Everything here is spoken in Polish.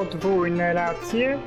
podwójne racje